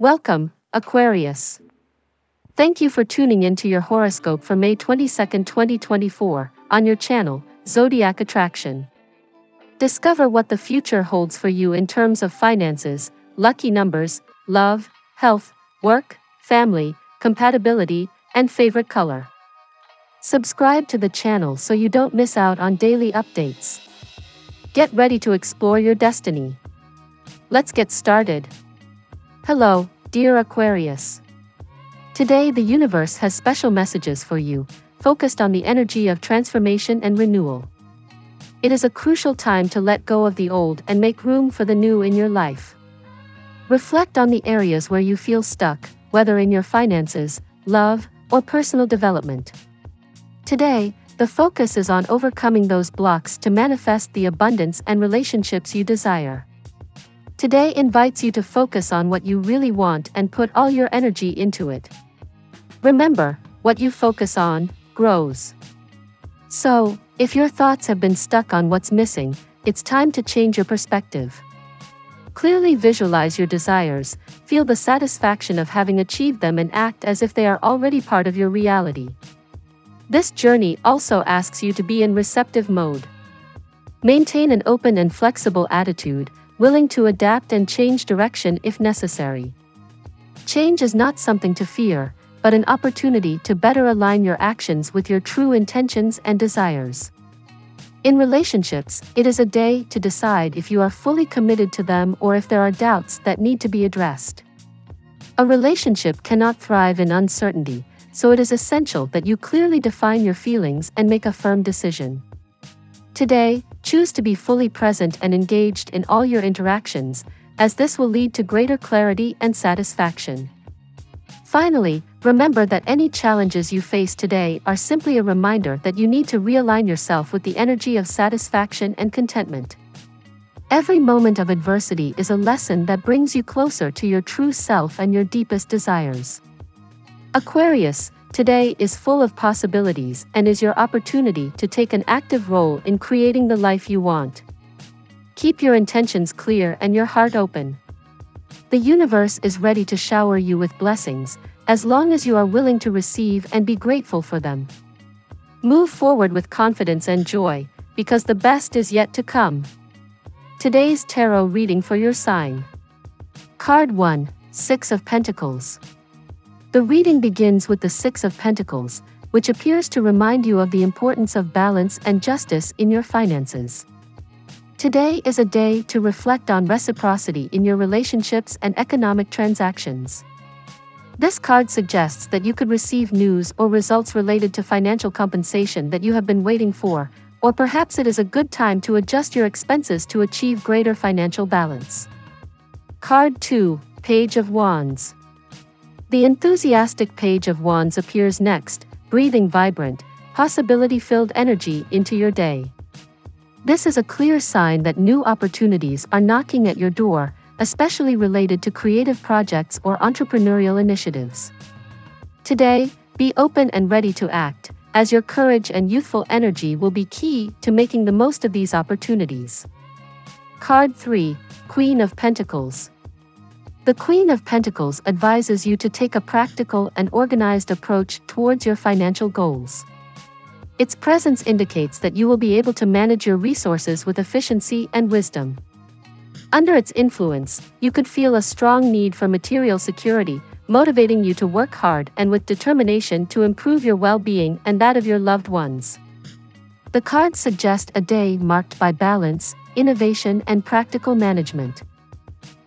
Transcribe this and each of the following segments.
Welcome, Aquarius. Thank you for tuning in to your horoscope for May 22, 2024, on your channel, Zodiac Attraction. Discover what the future holds for you in terms of finances, lucky numbers, love, health, work, family, compatibility, and favorite color. Subscribe to the channel so you don't miss out on daily updates. Get ready to explore your destiny. Let's get started. Hello, dear Aquarius. Today, the universe has special messages for you, focused on the energy of transformation and renewal. It is a crucial time to let go of the old and make room for the new in your life. Reflect on the areas where you feel stuck, whether in your finances, love, or personal development. Today, the focus is on overcoming those blocks to manifest the abundance and relationships you desire. Today invites you to focus on what you really want and put all your energy into it. Remember, what you focus on grows. So, if your thoughts have been stuck on what's missing, it's time to change your perspective. Clearly visualize your desires, feel the satisfaction of having achieved them, and act as if they are already part of your reality. This journey also asks you to be in receptive mode. Maintain an open and flexible attitude, willing to adapt and change direction if necessary. Change is not something to fear, but an opportunity to better align your actions with your true intentions and desires. In relationships, it is a day to decide if you are fully committed to them or if there are doubts that need to be addressed. A relationship cannot thrive in uncertainty, so it is essential that you clearly define your feelings and make a firm decision. Today, choose to be fully present and engaged in all your interactions, as this will lead to greater clarity and satisfaction. Finally, remember that any challenges you face today are simply a reminder that you need to realign yourself with the energy of satisfaction and contentment. Every moment of adversity is a lesson that brings you closer to your true self and your deepest desires. Aquarius, today is full of possibilities and is your opportunity to take an active role in creating the life you want. Keep your intentions clear and your heart open. The universe is ready to shower you with blessings, as long as you are willing to receive and be grateful for them. Move forward with confidence and joy, because the best is yet to come. Today's tarot reading for your sign. Card 1 Six of Pentacles. The reading begins with the Six of Pentacles, which appears to remind you of the importance of balance and justice in your finances. Today is a day to reflect on reciprocity in your relationships and economic transactions. This card suggests that you could receive news or results related to financial compensation that you have been waiting for, or perhaps it is a good time to adjust your expenses to achieve greater financial balance. Card 2 Page of Wands the enthusiastic Page of Wands appears next, breathing vibrant, possibility filled energy into your day. This is a clear sign that new opportunities are knocking at your door, especially related to creative projects or entrepreneurial initiatives. Today, be open and ready to act, as your courage and youthful energy will be key to making the most of these opportunities. Card 3 Queen of Pentacles the Queen of Pentacles advises you to take a practical and organized approach towards your financial goals. Its presence indicates that you will be able to manage your resources with efficiency and wisdom. Under its influence, you could feel a strong need for material security, motivating you to work hard and with determination to improve your well being and that of your loved ones. The cards suggest a day marked by balance, innovation, and practical management.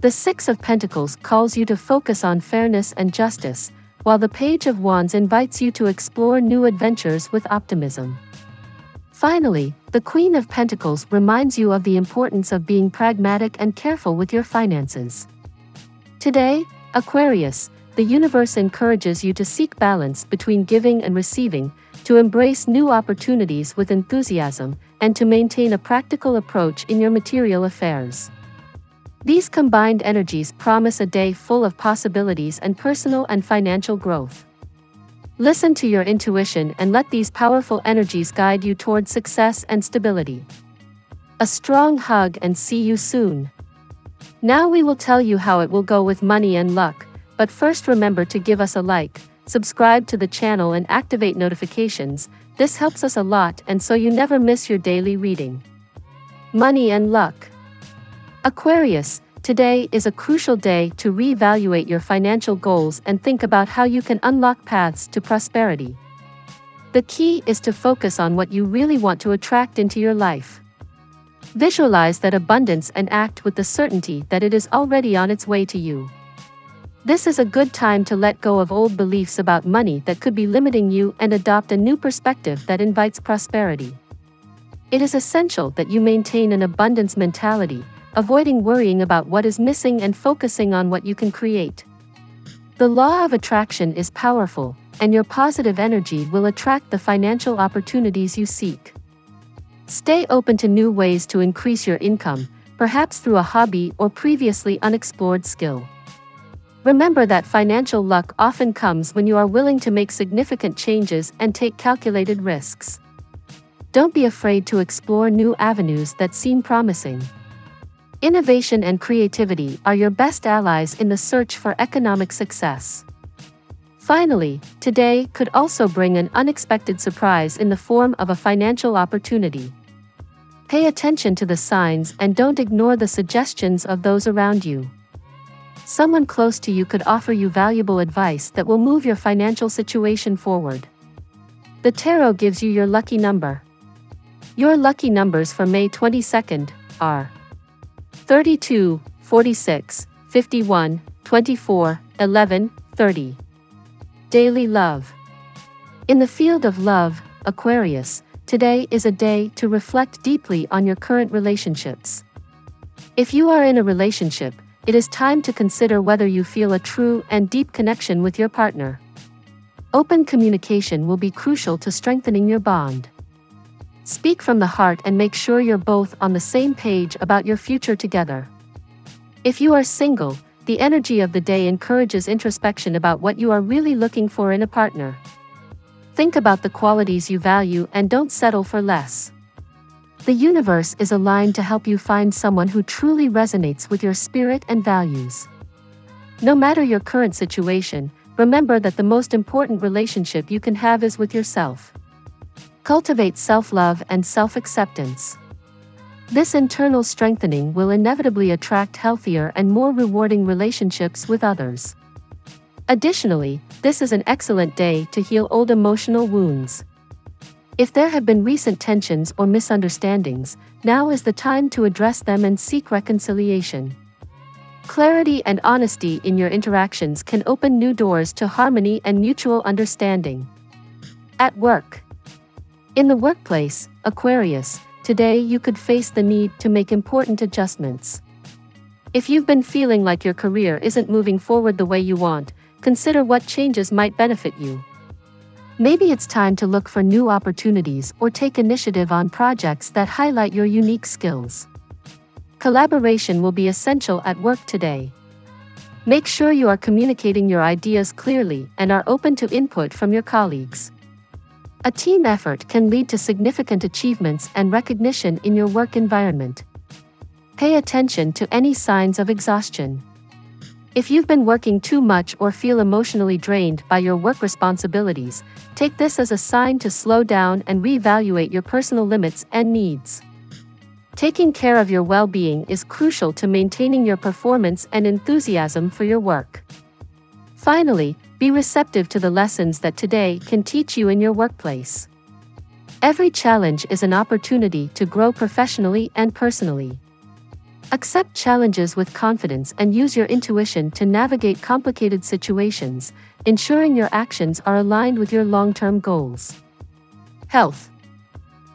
The Six of Pentacles calls you to focus on fairness and justice, while the Page of Wands invites you to explore new adventures with optimism. Finally, the Queen of Pentacles reminds you of the importance of being pragmatic and careful with your finances. Today, Aquarius, the universe encourages you to seek balance between giving and receiving, to embrace new opportunities with enthusiasm, and to maintain a practical approach in your material affairs. These combined energies promise a day full of possibilities and personal and financial growth. Listen to your intuition and let these powerful energies guide you toward success and stability. A strong hug and see you soon. Now we will tell you how it will go with money and luck, but first remember to give us a like, subscribe to the channel and activate notifications, this helps us a lot and so you never miss your daily reading. Money and Luck Aquarius, today is a crucial day to reevaluate your financial goals and think about how you can unlock paths to prosperity. The key is to focus on what you really want to attract into your life. Visualize that abundance and act with the certainty that it is already on its way to you. This is a good time to let go of old beliefs about money that could be limiting you and adopt a new perspective that invites prosperity. It is essential that you maintain an abundance mentality, avoiding worrying about what is missing and focusing on what you can create. The law of attraction is powerful, and your positive energy will attract the financial opportunities you seek. Stay open to new ways to increase your income, perhaps through a hobby or previously unexplored skill. Remember that financial luck often comes when you are willing to make significant changes and take calculated risks. Don't be afraid to explore new avenues that seem promising. Innovation and creativity are your best allies in the search for economic success. Finally, today could also bring an unexpected surprise in the form of a financial opportunity. Pay attention to the signs and don't ignore the suggestions of those around you. Someone close to you could offer you valuable advice that will move your financial situation forward. The tarot gives you your lucky number. Your lucky numbers for May 22nd are 32, 46, 51, 24, 11, 30. Daily Love. In the field of love, Aquarius, today is a day to reflect deeply on your current relationships. If you are in a relationship, it is time to consider whether you feel a true and deep connection with your partner. Open communication will be crucial to strengthening your bond. Speak from the heart and make sure you're both on the same page about your future together. If you are single, the energy of the day encourages introspection about what you are really looking for in a partner. Think about the qualities you value and don't settle for less. The universe is aligned to help you find someone who truly resonates with your spirit and values. No matter your current situation, remember that the most important relationship you can have is with yourself. Cultivate self love and self acceptance. This internal strengthening will inevitably attract healthier and more rewarding relationships with others. Additionally, this is an excellent day to heal old emotional wounds. If there have been recent tensions or misunderstandings, now is the time to address them and seek reconciliation. Clarity and honesty in your interactions can open new doors to harmony and mutual understanding. At work. In the workplace, Aquarius, today you could face the need to make important adjustments. If you've been feeling like your career isn't moving forward the way you want, consider what changes might benefit you. Maybe it's time to look for new opportunities or take initiative on projects that highlight your unique skills. Collaboration will be essential at work today. Make sure you are communicating your ideas clearly and are open to input from your colleagues. A team effort can lead to significant achievements and recognition in your work environment. Pay attention to any signs of exhaustion. If you've been working too much or feel emotionally drained by your work responsibilities, take this as a sign to slow down and reevaluate your personal limits and needs. Taking care of your well being is crucial to maintaining your performance and enthusiasm for your work. Finally, be receptive to the lessons that today can teach you in your workplace. Every challenge is an opportunity to grow professionally and personally. Accept challenges with confidence and use your intuition to navigate complicated situations, ensuring your actions are aligned with your long term goals. Health.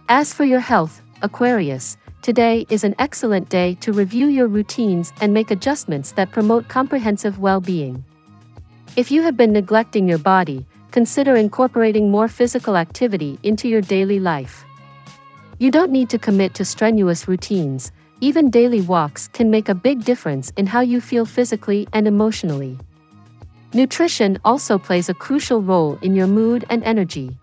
As for your health, Aquarius, today is an excellent day to review your routines and make adjustments that promote comprehensive well being. If you have been neglecting your body, consider incorporating more physical activity into your daily life. You don't need to commit to strenuous routines even daily walks can make a big difference in how you feel physically and emotionally. Nutrition also plays a crucial role in your mood and energy.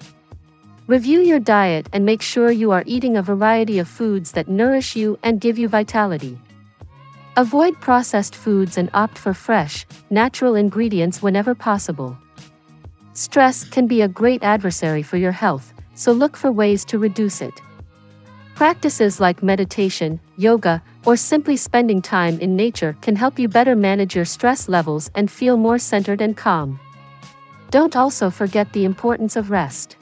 Review your diet and make sure you are eating a variety of foods that nourish you and give you vitality. Avoid processed foods and opt for fresh, natural ingredients whenever possible. Stress can be a great adversary for your health, so look for ways to reduce it. Practices like meditation, yoga, or simply spending time in nature can help you better manage your stress levels and feel more centered and calm. Don't also forget the importance of rest.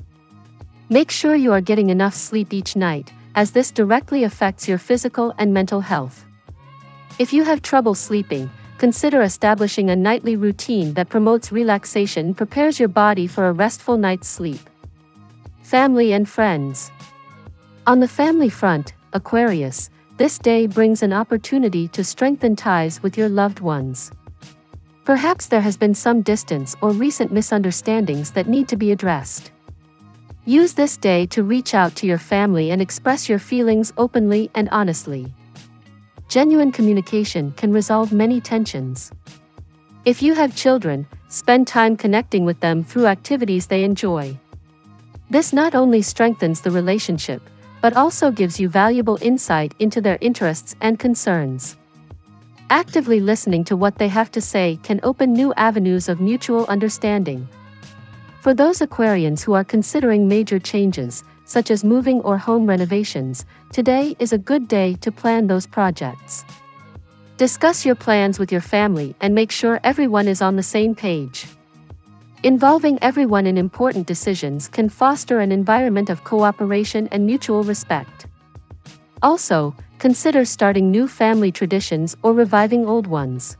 Make sure you are getting enough sleep each night, as this directly affects your physical and mental health. If you have trouble sleeping, consider establishing a nightly routine that promotes relaxation and prepares your body for a restful night's sleep. Family and friends. On the family front, Aquarius, this day brings an opportunity to strengthen ties with your loved ones. Perhaps there has been some distance or recent misunderstandings that need to be addressed. Use this day to reach out to your family and express your feelings openly and honestly. Genuine communication can resolve many tensions. If you have children, spend time connecting with them through activities they enjoy. This not only strengthens the relationship, but also gives you valuable insight into their interests and concerns. Actively listening to what they have to say can open new avenues of mutual understanding. For those Aquarians who are considering major changes, such as moving or home renovations, today is a good day to plan those projects. Discuss your plans with your family and make sure everyone is on the same page. Involving everyone in important decisions can foster an environment of cooperation and mutual respect. Also, consider starting new family traditions or reviving old ones.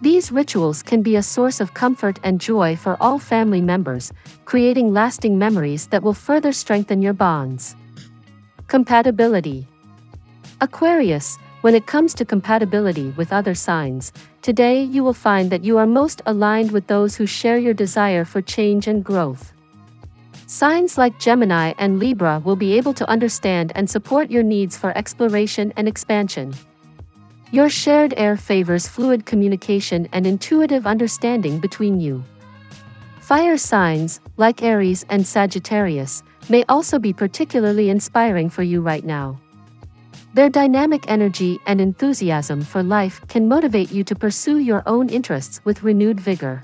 These rituals can be a source of comfort and joy for all family members, creating lasting memories that will further strengthen your bonds. Compatibility Aquarius, when it comes to compatibility with other signs, today you will find that you are most aligned with those who share your desire for change and growth. Signs like Gemini and Libra will be able to understand and support your needs for exploration and expansion. Your shared air favors fluid communication and intuitive understanding between you. Fire signs, like Aries and Sagittarius, may also be particularly inspiring for you right now. Their dynamic energy and enthusiasm for life can motivate you to pursue your own interests with renewed vigor.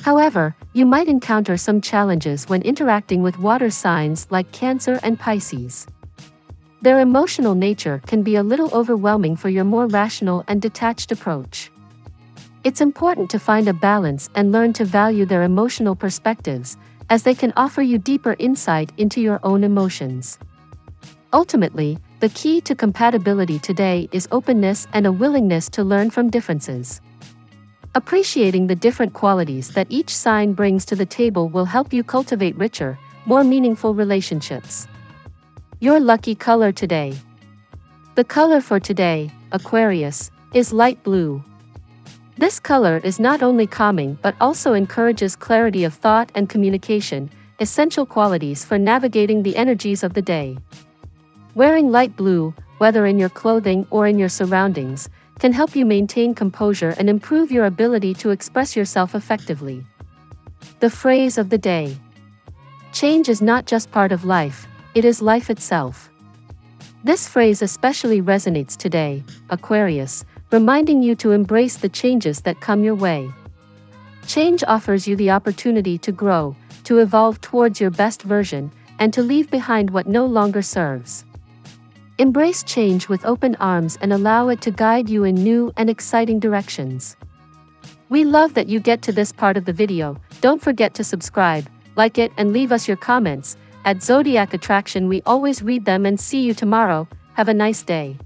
However, you might encounter some challenges when interacting with water signs like Cancer and Pisces. Their emotional nature can be a little overwhelming for your more rational and detached approach. It's important to find a balance and learn to value their emotional perspectives, as they can offer you deeper insight into your own emotions. Ultimately, the key to compatibility today is openness and a willingness to learn from differences. Appreciating the different qualities that each sign brings to the table will help you cultivate richer, more meaningful relationships. Your lucky color today. The color for today, Aquarius, is light blue. This color is not only calming but also encourages clarity of thought and communication, essential qualities for navigating the energies of the day. Wearing light blue, whether in your clothing or in your surroundings, can help you maintain composure and improve your ability to express yourself effectively. The phrase of the day Change is not just part of life, it is life itself. This phrase especially resonates today, Aquarius, reminding you to embrace the changes that come your way. Change offers you the opportunity to grow, to evolve towards your best version, and to leave behind what no longer serves. Embrace change with open arms and allow it to guide you in new and exciting directions. We love that you get to this part of the video, don't forget to subscribe, like it and leave us your comments. At Zodiac Attraction we always read them and see you tomorrow, have a nice day.